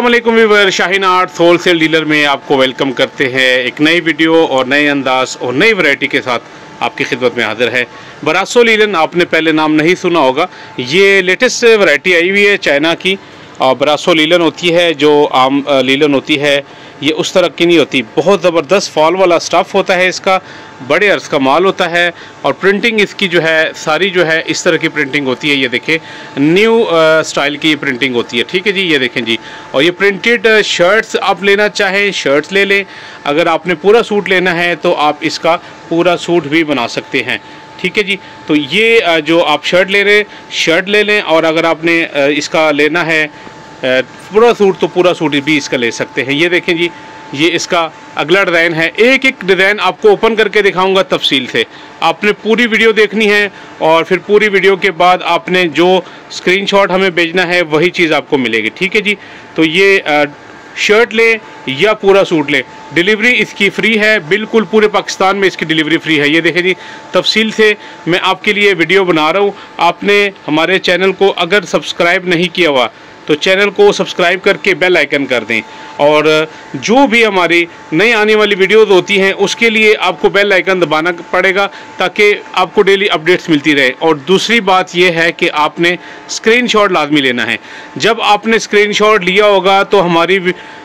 वालेकुम viewer Shaheen arts wholesale dealer में आपको वेलकम करते हैं एक नई वीडियो और नए अंदाज और नई वैरायटी के साथ आपकी खिदमत में हाजिर है। बरासो लीलन, आपने पहले नाम नहीं सुना होगा। ये लेटेस्ट वैरायटी आई हुई है चाइना की। बरासो लीलन होती है, जो आम लीलन होती है, ये उस तरह की नहीं होती। बहुत ज़बरदस्त फॉल वाला स्टफ़ होता है इसका, बड़े अर्ज़ का माल होता है, और प्रिंटिंग इसकी जो है, सारी जो है, इस तरह की प्रिंटिंग होती है, ये देखें, न्यू स्टाइल की प्रिंटिंग होती है, ठीक है जी, ये देखें जी। और ये प्रिंटेड शर्ट्स आप लेना चाहें, शर्ट्स ले लें, अगर आपने पूरा सूट लेना है तो आप इसका पूरा सूट भी बना सकते हैं, ठीक है जी। तो ये जो आप शर्ट ले रहे शर्ट ले लें, और अगर आपने इसका लेना है पूरा सूट तो पूरा सूट भी इसका ले सकते हैं। ये देखें जी, ये इसका अगला डिज़ाइन है। एक एक डिज़ाइन आपको ओपन करके दिखाऊँगा तफसील से। आपने पूरी वीडियो देखनी है और फिर पूरी वीडियो के बाद आपने जो स्क्रीनशॉट हमें भेजना है, वही चीज़ आपको मिलेगी। ठीक है जी? तो ये शर्ट लें या पूरा सूट लें। डिलीवरी इसकी फ्री है, बिल्कुल पूरे पाकिस्तान में इसकी डिलीवरी फ्री है। ये देखें जी, तफसील से मैं आपके लिए वीडियो बना रहा हूँ। आपने हमारे चैनल को अगर सब्सक्राइब नहीं किया हुआ तो चैनल को सब्सक्राइब करके बेल आइकन कर दें। और जो भी हमारी नई आने वाली वीडियोस होती हैं, उसके लिए आपको बेल आइकन दबाना पड़ेगा ताकि आपको डेली अपडेट्स मिलती रहे। और दूसरी बात यह है कि आपने स्क्रीनशॉट लाजमी लेना है। जब आपने स्क्रीनशॉट लिया होगा तो हमारी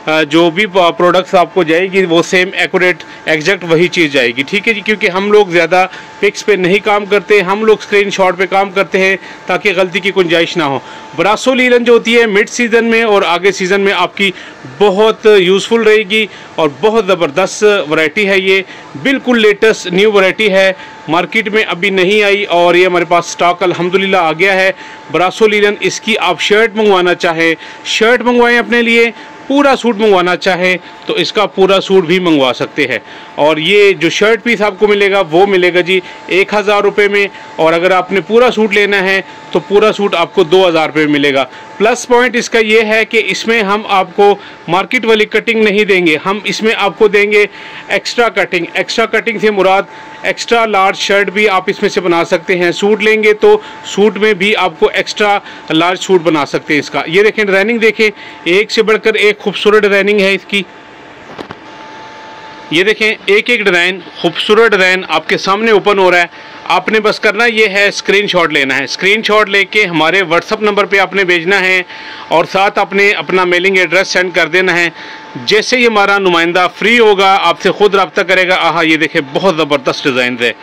जो भी प्रोडक्ट्स आपको जाएगी, वो सेम एक्यूरेट एग्जैक्ट वही चीज़ जाएगी। ठीक है जी? क्योंकि हम लोग ज़्यादा पिक्स पे नहीं काम करते, हम लोग स्क्रीन शॉट पर काम करते हैं, ताकि गलती की गुंजाइश ना हो। ब्रासो लीलन जो होती है मिड सीज़न में और आगे सीज़न में आपकी बहुत यूज़फुल रहेगी और बहुत ज़बरदस्त वैरायटी है ये। बिल्कुल लेटेस्ट न्यू वैरायटी है। मार्केट में अभी नहीं आई और ये हमारे पास स्टॉक अल्हम्दुलिल्लाह आ गया है। ब्रासो लीलन इसकी आप शर्ट मंगवाना चाहें शर्ट मंगवाएँ अपने लिए। पूरा सूट मंगवाना चाहे तो इसका पूरा सूट भी मंगवा सकते हैं। और ये जो शर्ट पीस आपको मिलेगा, वो मिलेगा जी एक हज़ार रुपये में। और अगर आपने पूरा सूट लेना है तो पूरा सूट आपको दो हज़ार रुपये मिलेगा। प्लस पॉइंट इसका ये है कि इसमें हम आपको मार्केट वाली कटिंग नहीं देंगे। हम इसमें आपको देंगे एक्स्ट्रा कटिंग एक्स्ट्रा कटिंग से मुराद एक्स्ट्रा लार्ज शर्ट भी आप इसमें से बना सकते हैं। सूट लेंगे तो सूट में भी आपको एक्स्ट्रा लार्ज सूट बना सकते हैं इसका। ये देखें डिज़ाइनिंग देखें। एक से बढ़कर एक खूबसूरत डिज़ाइनिंग है इसकी। ये देखें एक एक डिज़ाइन खूबसूरत डिज़ाइन आपके सामने ओपन हो रहा है। आपने बस करना, ये है स्क्रीनशॉट लेना है। स्क्रीनशॉट लेके हमारे व्हाट्सअप नंबर पे आपने भेजना है और साथ आपने अपना मेलिंग एड्रेस सेंड कर देना है। जैसे ही हमारा नुमाइंदा फ्री होगा, आपसे ख़ुद रबता करेगा, आह, ये देखें, बहुत ज़बरदस्त डिज़ाइन है।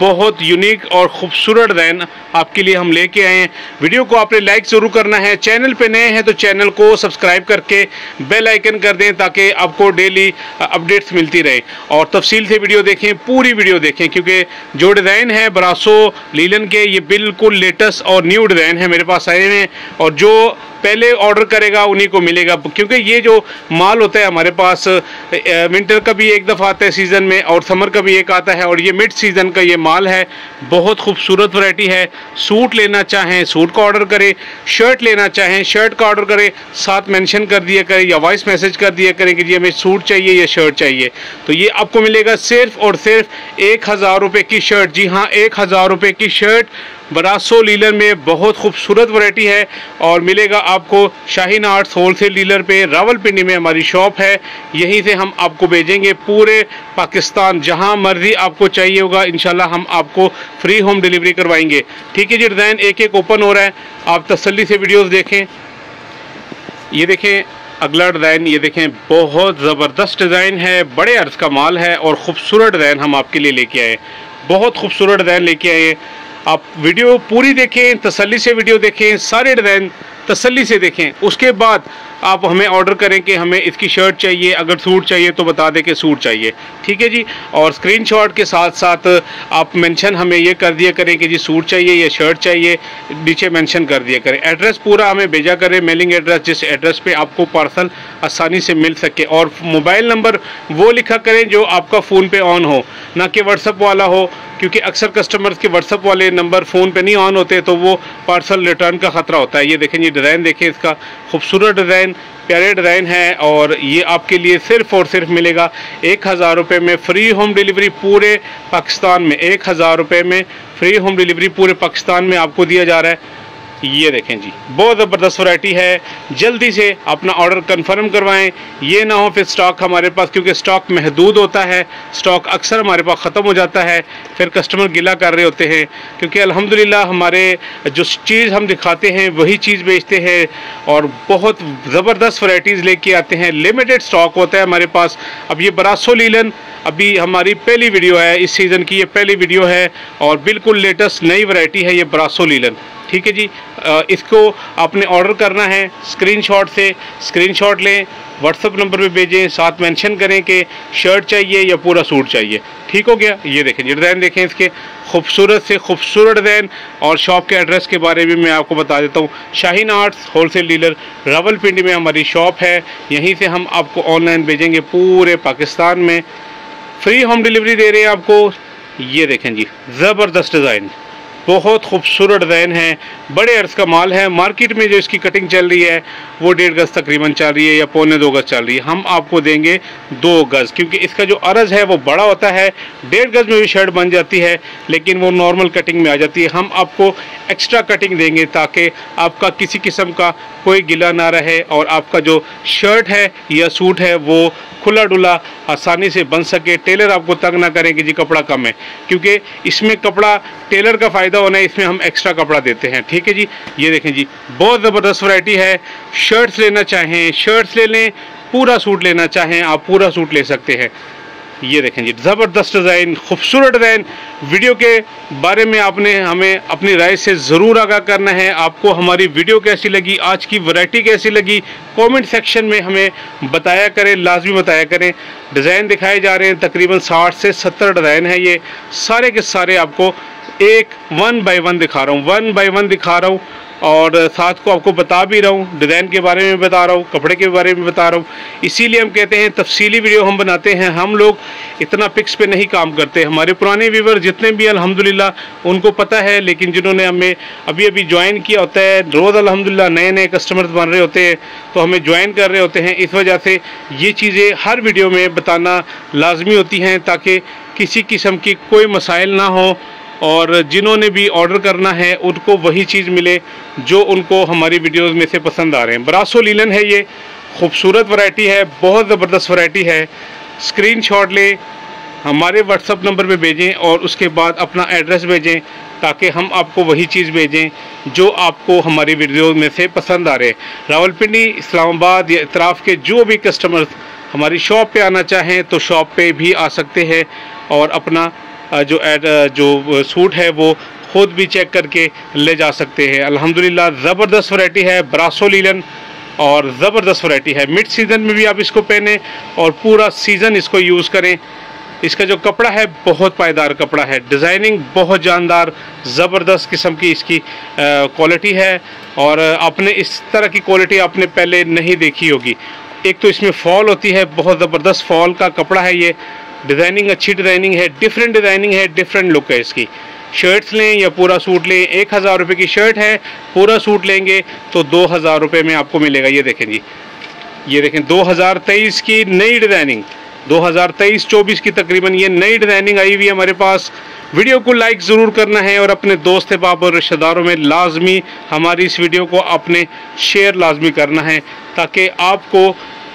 बहुत यूनिक और ख़ूबसूरत डिज़ाइन आपके लिए हम लेके आए हैं। वीडियो को आपने लाइक ज़रूर करना है। चैनल पे नए हैं तो चैनल को सब्सक्राइब करके बेल आइकन कर दें ताकि आपको डेली अपडेट्स मिलती रहे। और तफसील से वीडियो देखें, पूरी वीडियो देखें, क्योंकि जो डिज़ाइन है बरासो लीलन के, ये बिल्कुल लेटेस्ट और न्यू डिज़ाइन है मेरे पास आए हुए हैं। और जो पहले ऑर्डर करेगा, उन्हीं को मिलेगा। क्योंकि ये जो माल होता है हमारे पास विंटर का भी एक दफ़ा आता है सीज़न में और समर का भी एक आता है और ये मिड सीज़न का ये माल है। बहुत खूबसूरत वैरायटी है। सूट लेना चाहें सूट का ऑर्डर करें शर्ट लेना चाहें शर्ट का ऑर्डर करें, साथ मेंशन कर दिया करें या वॉइस मैसेज कर दिया करें कि जी हमें सूट चाहिए या शर्ट चाहिए। तो ये आपको मिलेगा सिर्फ़ और सिर्फ़ एक हज़ार रुपये की शर्ट जी हाँ एक हज़ार रुपये की शर्ट बरासो लीलर में बहुत खूबसूरत वैरायटी है और मिलेगा आपको शाहीन आर्ट्स होलसेल डीलर पे रावलपिंडी में हमारी शॉप है। यहीं से हम आपको भेजेंगे पूरे पाकिस्तान, जहाँ मर्ज़ी आपको चाहिए होगा, इंशाल्लाह हम आपको फ्री होम डिलीवरी करवाएँगे। ठीक है जी डिज़ाइन एक एक ओपन हो रहा है। आप तसल्ली से वीडियोज़ देखें। ये देखें, अगला डिज़ाइन ये देखें, बहुत ज़बरदस्त डिज़ाइन है। बड़े अर्ज़ का माल है और ख़ूबसूरत डिज़ाइन हम आपके लिए लेके आए। बहुत खूबसूरत डिज़ाइन लेके आए। आप वीडियो पूरी देखें तसली से वीडियो देखें, सारे डिज़ाइन तसल्ली से देखें। उसके बाद आप हमें ऑर्डर करें कि हमें इसकी शर्ट चाहिए, अगर सूट चाहिए तो बता दें कि सूट चाहिए। ठीक है जी? और स्क्रीनशॉट के साथ साथ आप मेंशन हमें ये कर दिया करें कि जी सूट चाहिए या शर्ट चाहिए, नीचे मेंशन कर दिया करें। एड्रेस पूरा हमें भेजा करें मेलिंग एड्रेस जिस एड्रेस पे आपको पार्सल आसानी से मिल सके। और मोबाइल नंबर वो लिखा करें जो आपका फ़ोन पे ऑन हो, ना कि व्हाट्सअप वाला हो, क्योंकि अक्सर कस्टमर्स के व्हाट्सअप वाले नंबर फ़ोन पे नहीं ऑन होते तो वो पार्सल रिटर्न का ख़तरा होता है। ये देखें ये डिज़ाइन देखें इसका। खूबसूरत डिज़ाइन प्यारे रैन है और ये आपके लिए सिर्फ़ और सिर्फ़ मिलेगा। एक हज़ार रुपये में फ्री होम डिलीवरी पूरे पाकिस्तान में। एक हज़ार रुपये में फ्री होम डिलीवरी पूरे पाकिस्तान में आपको दिया जा रहा है। ये देखें जी, बहुत ज़बरदस्त वैरायटी है। जल्दी से अपना ऑर्डर कंफर्म करवाएँ। ये ना हो फिर स्टॉक हमारे पास, क्योंकि स्टॉक महदूद होता है। स्टॉक अक्सर हमारे पास ख़त्म हो जाता है। फिर कस्टमर गिला कर रहे होते हैं। क्योंकि अल्हम्दुलिल्लाह हमारे जो चीज़ हम दिखाते हैं, वही चीज़ बेचते हैं और बहुत ज़बरदस्त वैरायटीज़ लेके आते हैं। लिमिटेड स्टॉक होता है हमारे पास। अब ये बरासो लीलन, अभी हमारी पहली वीडियो है। इस सीज़न की ये पहली वीडियो है और बिल्कुल लेटेस्ट नई वैरायटी है ये बरासो लीलन। ठीक है जी। इसको आपने ऑर्डर करना है स्क्रीनशॉट से। स्क्रीनशॉट लें व्हाट्सअप नंबर पे भेजें, साथ मेंशन करें कि शर्ट चाहिए या पूरा सूट चाहिए। ठीक हो गया? ये देखें जी डिज़ाइन देखें इसके। खूबसूरत से खूबसूरत डिज़ाइन और शॉप के एड्रेस के बारे में मैं आपको बता देता हूँ। Shaheen arts wholesale dealer Rawalpindi में हमारी शॉप है। यहीं से हम आपको ऑनलाइन भेजेंगे पूरे पाकिस्तान में। फ्री होम डिलीवरी दे रहे हैं आपको। ये देखें जी, ज़बरदस्त डिज़ाइन बहुत खूबसूरत डिज़ाइन है। बड़े अर्ज़ का माल है। मार्केट में जो इसकी कटिंग चल रही है, वो डेढ़ गज़ तकरीबन चल रही है या पौने दो गज़ चल रही है। हम आपको देंगे दो गज़, क्योंकि इसका जो अर्ज़ है, वो बड़ा होता है। डेढ़ गज़ में भी शर्ट बन जाती है, लेकिन वो नॉर्मल कटिंग में आ जाती है। हम आपको एक्स्ट्रा कटिंग देंगे ताकि आपका किसी किस्म का कोई गिला ना रहे और आपका जो शर्ट है या सूट है, वो खुला डुला आसानी से बन सके। टेलर आपको तंग ना करें कि जी कपड़ा कम है, क्योंकि इसमें कपड़ा टेलर का फ़ायदा होना है, इसमें हम एक्स्ट्रा कपड़ा देते हैं। ठीक है जी? ये देखें जी, बहुत ज़बरदस्त वैरायटी है। शर्ट्स लेना चाहें शर्ट्स ले लें, पूरा सूट लेना चाहें, आप पूरा सूट ले सकते हैं। ये देखें जी, ज़बरदस्त डिज़ाइन खूबसूरत डिज़ाइन वीडियो के बारे में आपने हमें अपनी राय से ज़रूर आगाह करना है। आपको हमारी वीडियो कैसी लगी, आज की वैरायटी कैसी लगी कमेंट सेक्शन में हमें बताया करें, लाजमी बताया करें। डिज़ाइन दिखाए जा रहे हैं, तकरीबन साठ से सत्तर डिज़ाइन है ये। सारे के सारे आपको एक वन बाय वन दिखा रहा हूँ, वन बाय वन दिखा रहा हूँ और साथ को आपको बता भी रहा हूँ, डिज़ाइन के बारे में बता रहा हूँ, कपड़े के बारे में बता रहा हूँ। इसीलिए हम कहते हैं, तफसीली वीडियो हम बनाते हैं, हम लोग इतना पिक्स पे नहीं काम करते। हमारे पुराने व्यूवर जितने भी, अल्हम्दुलिल्लाह, उनको पता है, लेकिन जिन्होंने हमें अभी अभी ज्वाइन किया होता है, रोज़ अल्हम्दुलिल्लाह नए नए कस्टमर्स बन रहे होते हैं तो हमें ज्वाइन कर रहे होते हैं। इस वजह से ये चीज़ें हर वीडियो में बताना लाजमी होती हैं, ताकि किसी किस्म की कोई मसाइल ना हो। और जिन्होंने भी ऑर्डर करना है, उनको वही चीज़ मिले जो उनको हमारी वीडियोस में से पसंद आ रहे हैं। ब्रासो लीलन है ये। खूबसूरत वैरायटी है, बहुत ज़बरदस्त वैरायटी है। स्क्रीन शॉट लें, हमारे व्हाट्सअप नंबर पे भेजें और उसके बाद अपना एड्रेस भेजें ताकि हम आपको वही चीज़ भेजें जो आपको हमारी वीडियो में से पसंद आ रहे रावलपिंडी, इस्लामाबाद या इतराफ़ के जो भी कस्टमर्स हमारी शॉप पे आना चाहें तो शॉप पे भी आ सकते हैं और अपना जो जो सूट है, वो ख़ुद भी चेक करके ले जा सकते हैं। अल्हम्दुलिल्लाह, ज़बरदस्त वैरायटी है ब्रासो लीलन और ज़बरदस्त वैरायटी है। मिड सीज़न में भी आप इसको पहने और पूरा सीज़न इसको यूज़ करें। इसका जो कपड़ा है, बहुत पायदार कपड़ा है। डिज़ाइनिंग बहुत जानदार, ज़बरदस्त किस्म की इसकी क्वालिटी है और आपने इस तरह की क्वालिटी आपने पहले नहीं देखी होगी। एक तो इसमें फॉल होती है, बहुत ज़बरदस्त फॉल का कपड़ा है ये। डिज़ाइनिंग अच्छी डिज़ाइनिंग है डिफरेंट डिज़ाइनिंग है डिफरेंट लुक है इसकी। शर्ट्स लें या पूरा सूट लें, एक हज़ार रुपये की शर्ट है, पूरा सूट लेंगे तो दो हज़ार रुपये में आपको मिलेगा। ये देखें जी। ये देखें, दो हज़ार तेईस की नई डिज़ाइनिंग दो हज़ार तेईस चौबीस की तकरीबन ये नई डिज़ाइनिंग आई हुई है हमारे पास। वीडियो को लाइक ज़रूर करना है और अपने दोस्त बाप और रिश्तेदारों में लाजमी हमारी इस वीडियो को अपने शेयर लाजमी करना है, ताकि आपको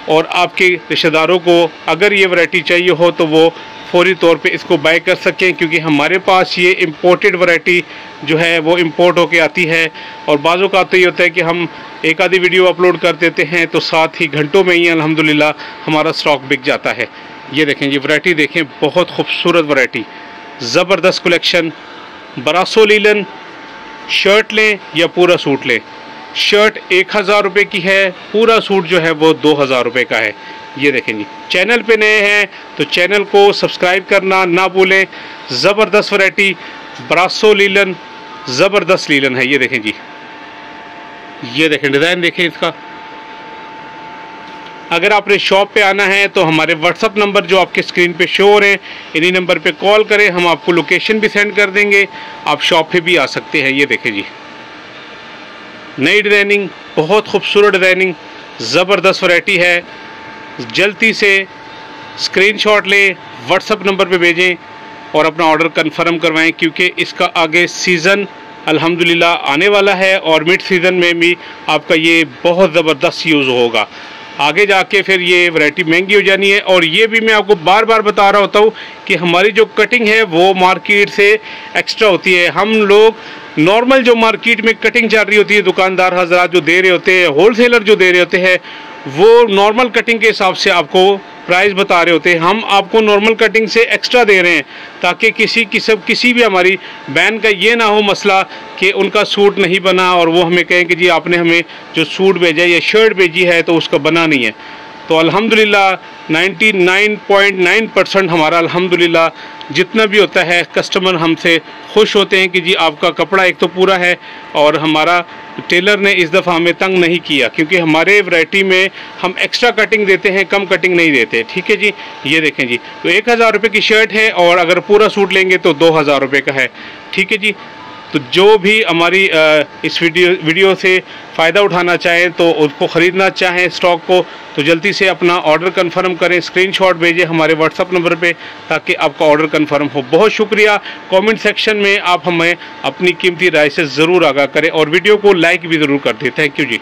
और आपके रिश्तेदारों को अगर ये वैरायटी चाहिए हो तो वो फौरी तौर पे इसको बाय कर सकें, क्योंकि हमारे पास ये इम्पोर्टेड वैरायटी जो है वो इम्पोर्ट होके आती है। और बाज़ों का तो ये होता है कि हम एक आधी वीडियो अपलोड कर देते हैं तो साथ ही घंटों में ही अल्हम्दुलिल्लाह हमारा स्टॉक बिक जाता है। ये देखें, ये वैरायटी देखें, बहुत खूबसूरत वैरायटी ज़बरदस्त कलेक्शन बरासो लीलन शर्ट लें या पूरा सूट लें। शर्ट एक हज़ार रुपये की है, पूरा सूट जो है वो दो हज़ार रुपये का है। ये देखें जी, चैनल पे नए हैं तो चैनल को सब्सक्राइब करना ना भूलें। ज़बरदस्त वैरायटी, ब्रासो लीलन, ज़बरदस्त लीलन है, ये देखें जी। ये देखें, डिज़ाइन देखें इसका। अगर आपने शॉप पे आना है तो हमारे व्हाट्सअप नंबर जो आपके स्क्रीन पे शो हो रहे हैं, इन्हीं नंबर पे कॉल करें, हम आपको लोकेशन भी सेंड कर देंगे। आप शॉप पे भी आ सकते हैं, ये देखें जी। नई डिज़ाइनिंग बहुत खूबसूरत डिज़ाइनिंग ज़बरदस्त वैरायटी है। जल्दी से स्क्रीनशॉट लें व्हाट्सअप नंबर पे भेजें और अपना ऑर्डर कंफर्म करवाएँ, क्योंकि इसका आगे सीज़न अल्हम्दुलिल्लाह आने वाला है और मिड सीज़न में भी आपका ये बहुत ज़बरदस्त यूज़ होगा। आगे जाके फिर ये वैरायटी महँगी हो जानी है। और ये भी मैं आपको बार बार बता रहा होता हूँ कि हमारी जो कटिंग है, वो मार्केट से एक्स्ट्रा होती है। हम लोग नॉर्मल जो मार्केट में कटिंग चल रही होती है, दुकानदार हजरात जो दे रहे होते हैं होलसेलर जो दे रहे होते हैं, वो नॉर्मल कटिंग के हिसाब से आपको प्राइस बता रहे होते, हम आपको नॉर्मल कटिंग से एक्स्ट्रा दे रहे हैं, ताकि किसी किसी किसी भी हमारी बहन का ये ना हो मसला कि उनका सूट नहीं बना और वो हमें कहें कि जी आपने हमें जो सूट भेजा या शर्ट भेजी है तो उसका बना नहीं है। तो अल्हम्दुलिल्लाह 99.9 परसेंट हमारा अल्हम्दुलिल्लाह, जितना भी होता है, कस्टमर हमसे खुश होते हैं कि जी आपका कपड़ा एक तो पूरा है और हमारा टेलर ने इस दफ़ा हमें तंग नहीं किया, क्योंकि हमारे वैरायटी में हम एक्स्ट्रा कटिंग देते हैं, कम कटिंग नहीं देते। ठीक है जी? ये देखें जी। तो एक हज़ार रुपये की शर्ट है और अगर पूरा सूट लेंगे तो दो हज़ार रुपये का है। ठीक है जी? तो जो भी हमारी इस वीडियो वीडियो से फ़ायदा उठाना चाहें तो उसको ख़रीदना चाहें स्टॉक को तो जल्दी से अपना ऑर्डर कंफर्म करें, स्क्रीनशॉट भेजें हमारे व्हाट्सअप नंबर पे ताकि आपका ऑर्डर कंफर्म हो। बहुत शुक्रिया। कमेंट सेक्शन में आप हमें अपनी कीमती राय से ज़रूर आगाह करें और वीडियो को लाइक भी ज़रूर कर दें। Thank you ji.